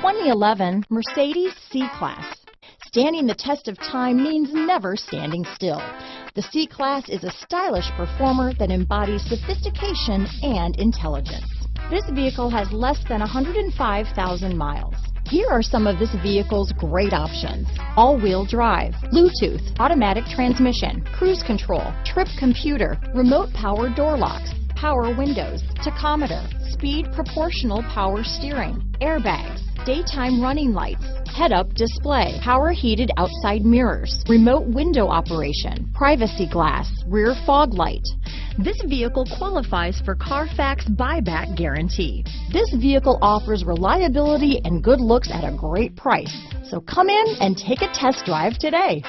2011 Mercedes C-Class. Standing the test of time means never standing still. The C-Class is a stylish performer that embodies sophistication and intelligence. This vehicle has less than 105,000 miles. Here are some of this vehicle's great options. All-wheel drive, Bluetooth, automatic transmission, cruise control, trip computer, remote power door locks, power windows, tachometer, speed proportional power steering, airbags, daytime running lights, head-up display, power heated outside mirrors, remote window operation, privacy glass, rear fog light. This vehicle qualifies for Carfax buyback guarantee. This vehicle offers reliability and good looks at a great price. So come in and take a test drive today.